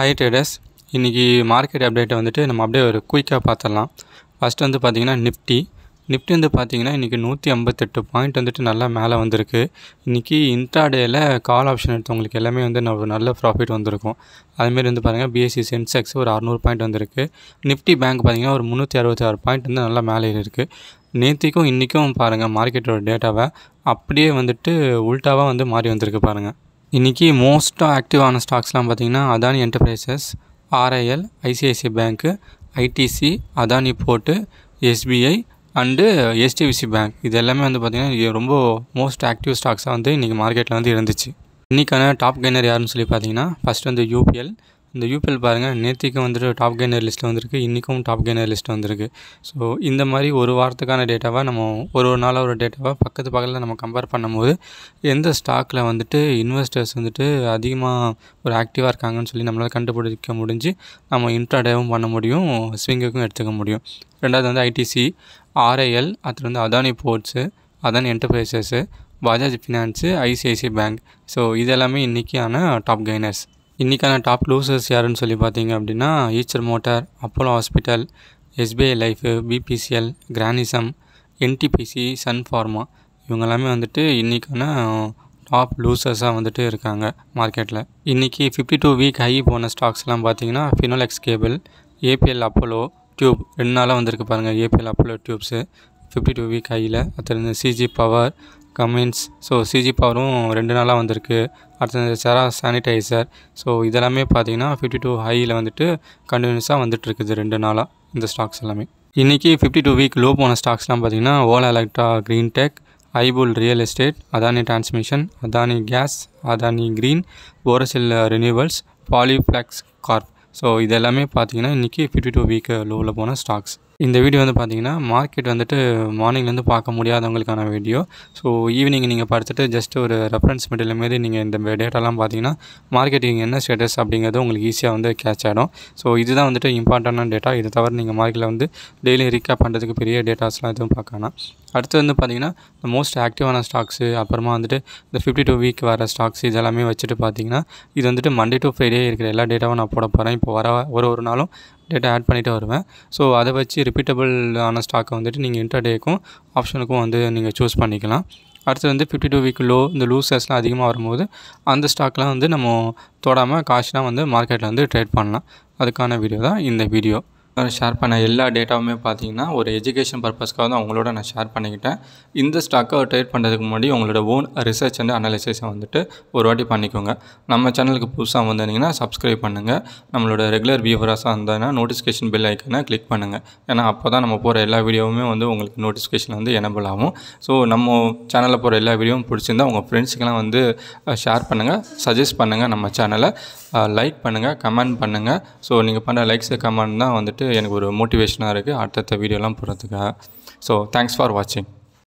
High traders இன்றைக்கி market அப்டேட்டை வந்துட்டு நம்ம அப்படியே ஒரு குயிக்காக பார்த்துடலாம். ஃபஸ்ட்டு வந்து பார்த்திங்கன்னா நிஃப்டி நிஃப்டி வந்து பார்த்திங்கன்னா இன்றைக்கி நூற்றி ஐம்பத்தெட்டு பாயிண்ட் வந்துட்டு நல்லா மேலே வந்திருக்கு. இன்றைக்கி இன்ட்ராடேயில் கால் ஆப்ஷன் எடுத்தவங்களுக்கு எல்லாமே வந்து ஒரு நல்ல ப்ராஃபிட் வந்திருக்கும். அதுமாரி வந்து பாருங்கள் பிஎஸ்சி சென்செக்ஸ் ஒரு அறநூறு பாயிண்ட் வந்திருக்கு. நிஃப்டி பேங்க் பார்த்திங்கன்னா ஒரு முந்நூற்றி அறுபத்தி ஆறு பாயிண்ட் வந்து நல்லா மேலே இருக்குது நேற்றுக்கும் இன்றைக்கும் பாருங்கள் மார்க்கெட்டோட டேட்டாவை அப்படியே வந்துட்டு உல்ட்டாவாக வந்து மாறி வந்திருக்கு பாருங்கள் இன்றைக்கி மோஸ்ட்டாக ஆக்டிவான ஸ்டாக்ஸ்லாம் பார்த்திங்கன்னா Adani Enterprises RIL ICICI Bank ITC Adani Port SBI and HDFC Bank இது எல்லாமே வந்து பார்த்திங்கன்னா ரொம்ப மோஸ்ட் ஆக்டிவ் ஸ்டாக்ஸாக வந்து இன்றைக்கி மார்க்கெட்டில் வந்து இருந்துச்சு. இன்றைக்கான டாப் கெய்னர் யாருன்னு சொல்லி பார்த்தீங்கன்னா ஃபஸ்ட் வந்து யூபிஎல் இந்த யூபிஎல் பாருங்கள் நேற்றுக்கும் வந்துட்டு டாப் கெய்னர் லிஸ்ட்டில் வந்திருக்கு இன்றைக்கும் டாப் கெய்னர் லிஸ்ட் வந்திருக்கு. ஸோ இந்த மாதிரி ஒரு வாரத்துக்கான டேட்டாவை நம்ம ஒரு ஒரு நாளாக ஒரு டேட்டாவை பக்கத்து பக்கத்தில் நம்ம கம்பேர் பண்ணும்போது எந்த ஸ்டாக்கில் வந்துட்டு இன்வெஸ்டர்ஸ் வந்துட்டு அதிகமாக ஒரு ஆக்டிவாக இருக்காங்கன்னு சொல்லி நம்மளால் கண்டுபிடிக்க முடிஞ்சு நம்ம இன்ட்ராடேவும் பண்ண முடியும் ஸ்விங்குக்கும் எடுத்துக்க முடியும். ரெண்டாவது வந்து ஐடிசி ஆர்ஐஎல் அப்புறம் வந்து Adani ports Adani enterprises Bajaj finance ICICI bank so இதெல்லாமே இன்றைக்கியான டாப் கெய்னர்ஸ் இன்றைக்கான டாப் லூசர்ஸ் யாருன்னு சொல்லி பார்த்தீங்க அப்படின்னா Eicher Motor Apollo Hospital SBI Life BPCL Grasim NTPC Sun Pharma இவங்க எல்லாமே வந்துட்டு இன்றைக்கான டாப் லூசர்ஸாக வந்துட்டு இருக்காங்க மார்க்கெட்டில் இன்றைக்கி ஃபிஃப்டி டூ வீக் ஹை போன ஸ்டாக்ஸ்லாம் பார்த்தீங்கன்னா Finolex Cable APL Apollo Tube ரெண்டு நாளாக வந்திருக்கு பாருங்கள் APL Apollo Tubes fifty two week ஹையில் அடுத்தது CG Power Cummins so CG பவரும் ரெண்டு நாளாக வந்திருக்கு. அடுத்தது செரா சானிடைசர் ஸோ இதெல்லாமே பார்த்தீங்கன்னா ஃபிஃப்டி டூ ஹையில் வந்துட்டு கண்டினியூஸாக வந்துட்டுருக்குது ரெண்டு நாளாக இந்த ஸ்டாக்ஸ் எல்லாமே. இன்றைக்கி ஃபிஃப்டி டூ வீக் லோ போன ஸ்டாக்ஸ்லாம் பார்த்தீங்கன்னா Olectra Greentech Ibull Real Estate Adani Transmission Adani Gas Adani Green Borosil Renewables Polyplex Corp so இது எல்லாமே பார்த்தீங்கன்னா இன்றைக்கி ஃபிஃப்டி டூ வீக் லோவில் போன ஸ்டாக்ஸ் இந்த வீடியோ வந்து பார்த்தீங்கன்னா மார்க்கெட் வந்துட்டு மார்னிங்லேருந்து பார்க்க முடியாதவங்களுக்கான வீடியோ ஸோ ஈவினிங் நீங்கள் படுத்துட்டு ஜஸ்ட் ஒரு ரெஃபரன்ஸ் மெட்டீரியல் மாரி நீங்கள் இந்த டேட்டாலாம் பார்த்தீங்கன்னா மார்க்கெட்டிங் என்ன ஸ்டேட்டஸ் அப்படிங்கிறது உங்களுக்கு ஈஸியாக வந்து கேட்ச் ஆகிடும் ஸோ இதுதான் வந்துட்டு இம்பார்ட்டண்டான டேட்டா இதை தவிர நீங்கள் மார்க்கெட்டில் வந்து டெய்லி ரீகேப் பண்ணுறதுக்கு பெரிய டேட்டாஸ்லாம் எதுவும் பார்க்கலாம் அடுத்து வந்து பார்த்திங்கன்னா இந்த மோஸ்ட் ஆக்டிவான ஸ்டாக்ஸு அப்புறமா வந்துட்டு இந்த ஃபிஃப்டி டூ வீக் வர ஸ்டாக்ஸ் இதெல்லாமே வச்சுட்டு பார்த்தீங்கன்னா இது வந்துட்டு மண்டே டு ஃப்ரைடே இருக்கிற எல்லா டேட்டாவும் நான் போட போகிறேன் இப்போ வர ஒரு ஒரு நாளும் டேட்டா ஆட் பண்ணிகிட்டு வருவேன். ஸோ அதை வச்சு ரிப்பீட்டபிள் ஆன ஸ்டாக்கை வந்துட்டு நீங்கள் இன்டர்டேக்கும் ஆப்ஷனுக்கும் வந்து நீங்கள் சூஸ் பண்ணிக்கலாம். அடுத்து வந்து ஃபிஃப்டி டூ வீக் லோ இந்த லூசர்ஸ்லாம் அதிகமாக வரும்போது அந்த ஸ்டாக்லாம் வந்து நம்ம தொடாமல் காசுலாம் வந்து மார்க்கெட்டில் வந்து ட்ரேட் பண்ணலாம். அதுக்கான வீடியோ தான் இந்த வீடியோ ஷேர் பண்ண எல்லா டேட்டாவுமே பார்த்தீங்கன்னா ஒரு எஜுகேஷன் பர்பஸ்க்காக தான் உங்களோட நான் ஷேர் பண்ணிக்கிட்டேன். இந்த ஸ்டாக்கை ட்ரேட் பண்ணுறதுக்கு முன்னாடி உங்களோட ஓன் ரிசர்ச் அண்ட் அனாலிசிஸை வந்துட்டு ஒரு வாட்டி பண்ணிக்கோங்க. நம்ம சேனலுக்கு புதுசாக வந்திருந்தீங்கன்னா சப்ஸ்கிரைப் பண்ணுங்கள் நம்மளோட ரெகுலர் வியூவராக இருந்ததுன்னா நோட்டிஃபிகேஷன் பெல் ஐக்கனை கிளிக் பண்ணுங்கள் ஏன்னா அப்போ தான் நம்ம போகிற எல்லா வீடியோவுமே வந்து உங்களுக்கு நோட்டிஃபிகேஷன் வந்து எனபிள் ஆகும். ஸோ நம்ம சேனலில் போகிற எல்லா வீடியோவும் பிடிச்சிருந்தா உங்கள் ஃப்ரெண்ட்ஸுக்கெல்லாம் வந்து ஷேர் பண்ணுங்கள் சஜஸ்ட் பண்ணுங்கள் நம்ம சேனலை லைக் பண்ணுங்கள் கமெண்ட் பண்ணுங்கள் ஸோ நீங்கள் பண்ணுற லைக்ஸு கமெண்ட் தான் வந்துட்டு எனக்கு ஒரு மோட்டிவேஷனாக இருக்குது அடுத்தடுத்த வீடியோலாம் போடுறதுக்காக. ஸோ தேங்க்ஸ் ஃபார் வாட்சிங்